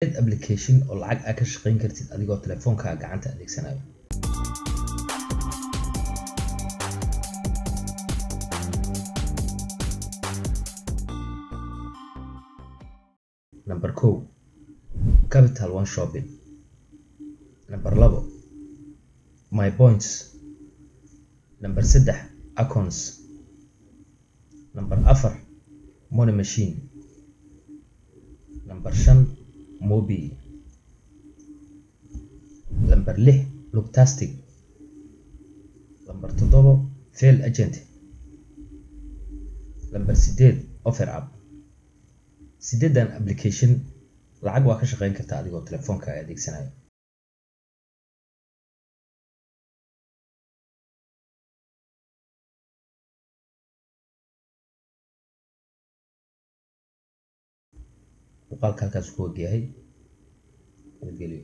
application oo lacag aad ka shaqayn kartid adigoo telefoonka gacanta adeegsanayo. Number kow capital one shopping. Number labo my points. Number saddex accounts number afar money machine. Number shan mobi number lix lugtastic number toddobo fail agent. Number sideed offer app. Sideedan application lacag waa ka shaqayn kartaa adigoo telefoonka adeegsanayo muuqaalka halkaas ku ogyahay nabadgelyo